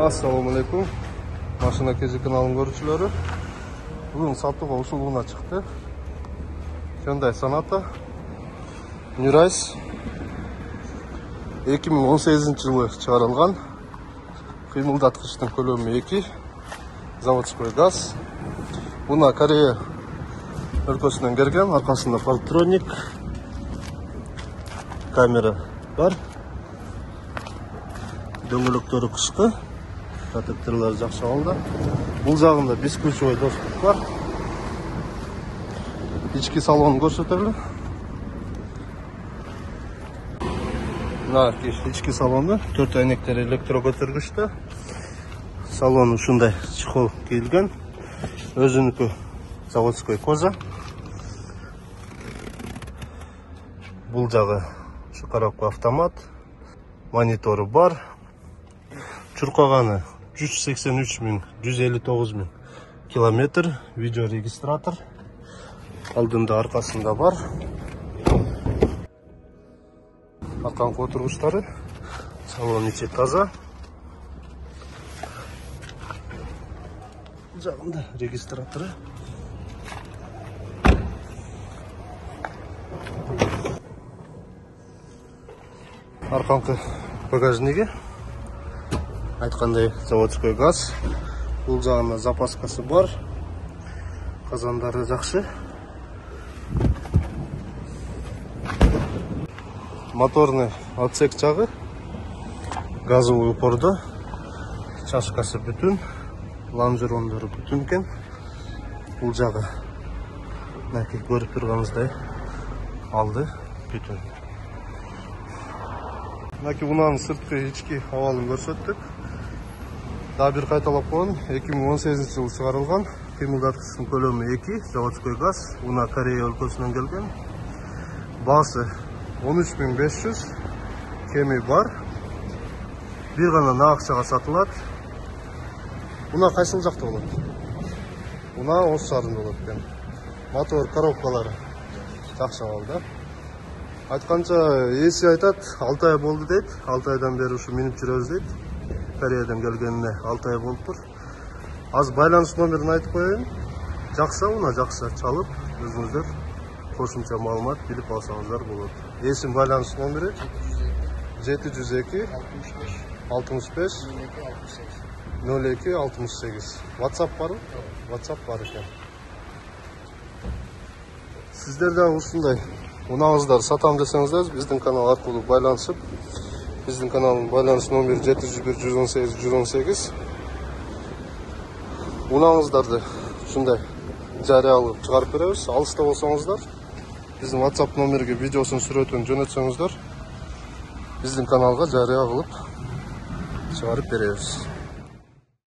Assalamu alaikum. Машина кези каналының көрүүчүлөрү. Бүгүн сатууга ушул унаа чыкты. Hyundai New Rise 2018 жылы чыгарылган. Кыймылдаткычтын көлөмү 2. Заводской газ. Унаа Корея өлкөсүнөн келген. Аркасында Parktronic камера бар. дөңгөлөктөрү кышкы протекторлор жакшы абалда бул жагында бесключевой доступ бар. Ички салонун көрсөтөлү мына ички салону төрт айнектер электро көтөргүчтө салон ушундай чехол кийилген өзүнүкү заводской кожа. Бул жагы ушу коробка автомат. Монитору бар. Чуркаганы жүз сексен үч миң жүз элүү тогуз миң километр видео регистратор алдында аркасында бар. Арканкы отургучтары салон ичи таза? Жагында регистратору арканкы багажниги айткандай заводской газ. Бул жагында запаскасы бар. Казандары жакшы моторный отсек жагы газовый упордо чашкасы бүтүн лонжерондору бүтүн экен бул жагы мынакей көрүп турганыңыздай алды бүтүн мынакей унаанын сырткы ички абалын көрсөттүк дагы бир кайталап коеюн эки миң он сегизинчи жылы чыгарылган кыймылдаткычтын көлөмү эки заводской газ унаа корея өлкөсүнөн келген баасы он үч миң беш жүз кеми бар бир гана нак акчага сатылат унаа кайсыл жакта болот унаа ош шаарында болот экен мотор коробкалары жакшы абалда айтканча ээси айтат алты ай болду дейт алты айдан бери ушу минип жүрөбүз дейт кореядан келгенине алты ай болуптур азыр байланыш номерин айтып коеюн жакса мына жакса чалып өзүңүздөр кошумча маалымат билип алсаңыздар болот ээсинин байланыш номери жети жүз эки алтымыш беш ноль эки алтымыш сегиз whatsapp барбы whatsapp бар экен сиздер дагы ушундай унааңыздарды сатам десеңиздер биздин канал аркылуу байланышып биздин каналдын байланыш номери жети жүз бир жүз он сегиз жүз он сегиз унааңыздарды ушундай жарыялап чыгарып беребиз алыста болсоңуздар биздин whatsapp номерге видеосун сүрөтүн жөнөтсөңүздөр биздин каналга жарыя кылып чыгарып беребиз